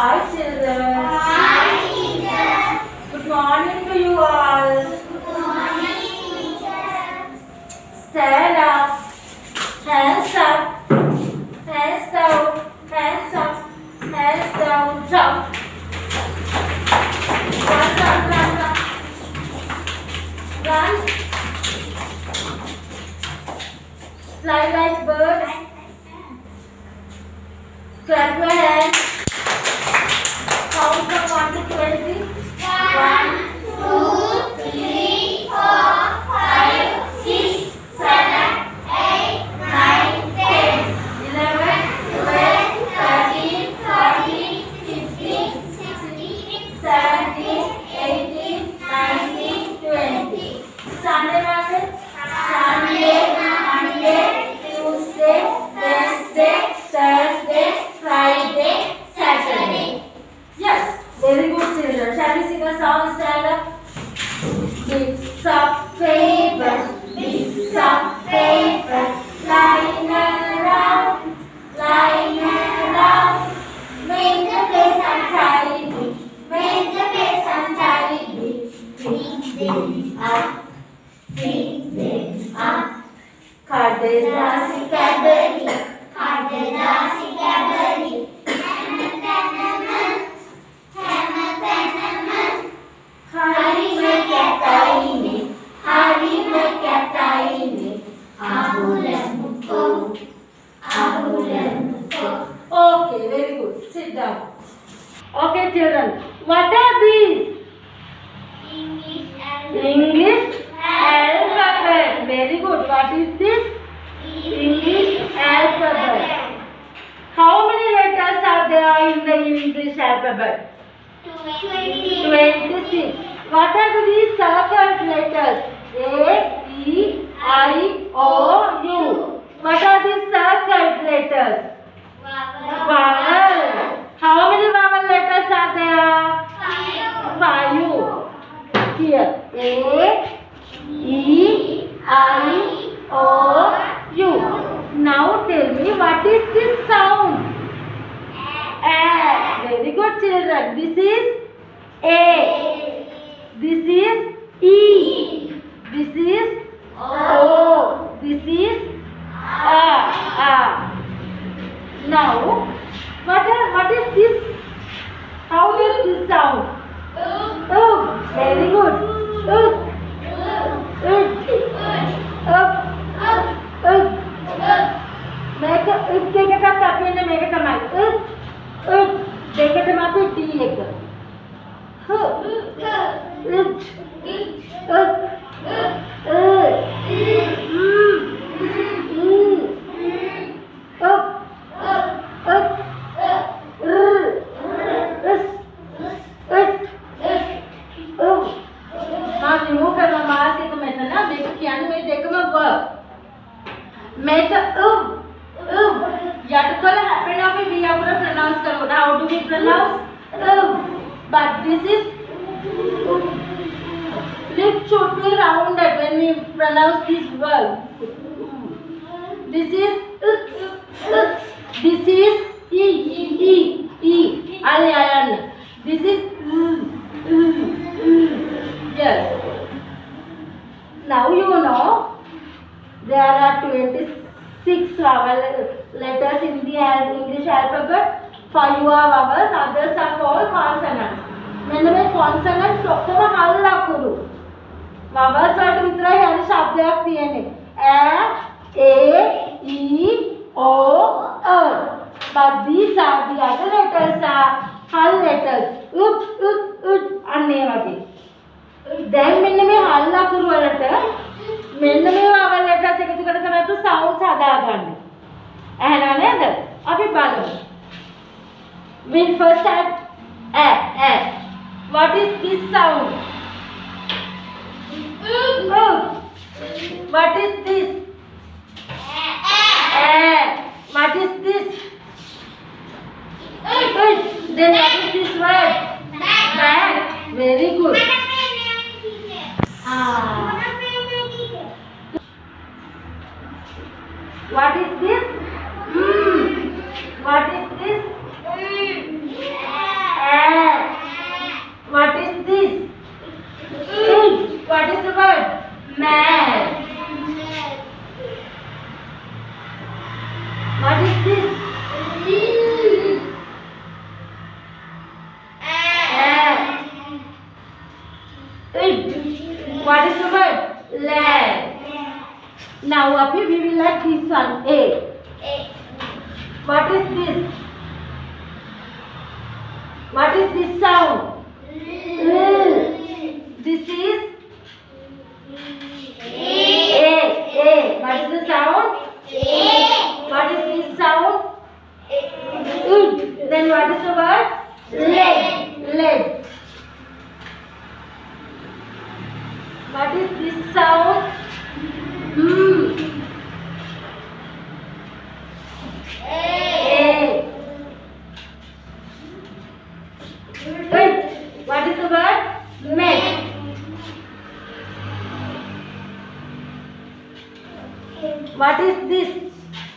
而且 number? 26. What are these serpent letters? A, E, I, O, U. What are these serpent letters? Vowels. this is lip should be rounded when we pronounce this word. This is this is e e e e iron. This is yes. Now you know there are twenty six vowel letters in the English alphabet. Five are vowels, others are all consonants. මෙන්න මේ කොන්සනන්ට්ස් ඔක්කොම හල් ලකුණු. වවසට විතරයි හරි શબ્දයක් තියෙන්නේ. ඈ ඒ ඊ ඕ අ. බද්දී සාදී අද letters ආ හල් ලෙටර්ස්. උප් උප් උප් අන්නේ වගේ. දැන් මෙන්න මේ හල් අකුරු වලට මෙන්න මේ වවල් ලෙටර්ස් එකතු කරලා තමයි අපි සවුන්ඩ්ස් හදාගන්නේ. ඇහෙනව නේද? අපි බලමු. We'll first have A, A. What is this sound? Ugh. What is this? Eh. What is this? It. Then what is this word? Bag. Very good. Ah. What is this? what is this What is this?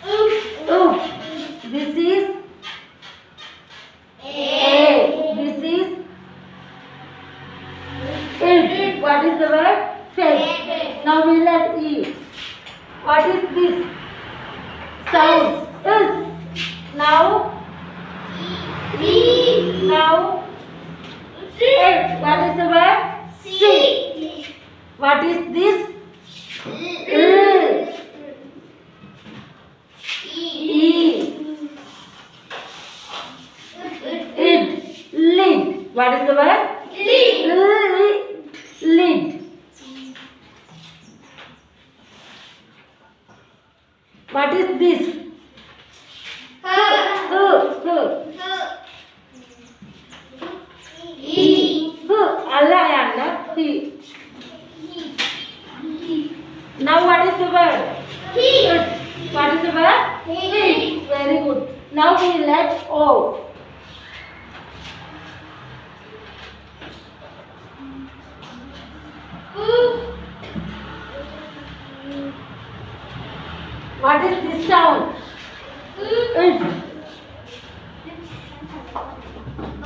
Oh, this is A. This is it. What is the word? Faith. Now we let E. What is this? Sound. Is. Now E. Now F. What is the word? C. What is What is the word? Lid. Lid. What is this? Now what is the word? Heat. What is the word? Heat. Very good. Now we let O. What is this sound?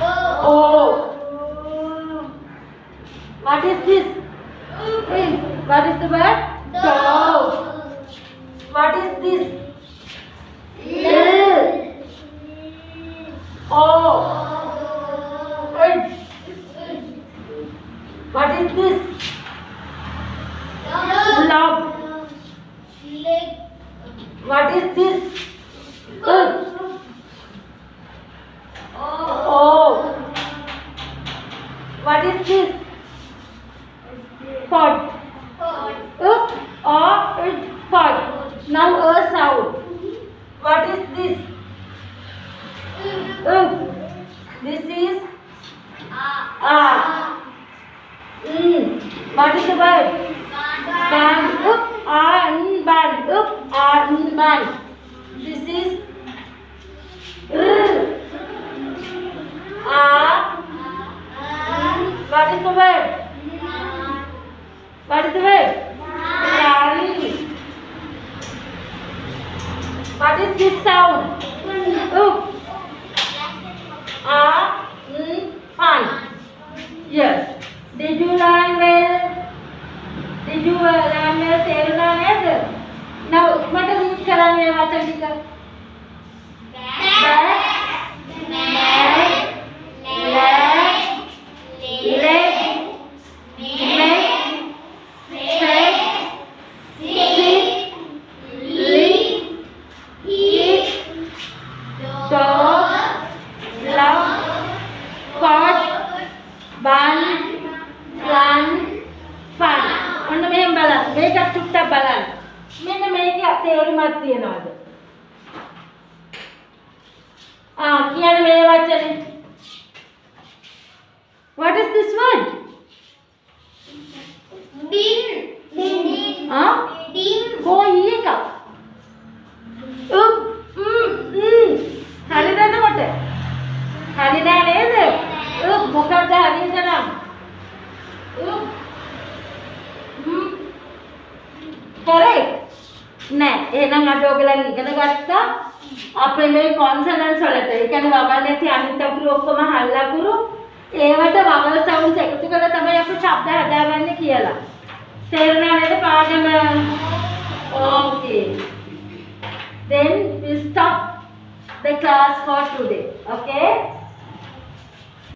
Oh. oh. What is this? What is the word? Dog. What is this? go. Bang up, and bang up, and bang. This is What is the word? What is the word? What is this sound? Up. A. Fun. Yes. Did you learn well? ඍජුවලන්න තේරුණා නේද? නව මට මූට් කරන්න යනවා ටික. බෑ. බෑ. Fun. ඔන්න මෙහෙම බලන්න. මේකත් චුට්ටක් බලන්න. මෙන්න මේකේ තේරුමක් තියනවාද? ආ කියන මේ වචනේ. What is this word? Bin. Bin. Ah? අපේ කොන්සනන්ස් වලට ඒ කියන්නේ වවල් නැති අනිත් අකුරු ඔක්කොම හල්ලකුරු ඒවට වවල් සවුන්ඩ්ස් එකතු කරලා තමයි අපි ශබ්ද හදාගන්නේ කියලා. තේරුණා නේද පාඩම? Okay. Then we stop the class for today. Okay?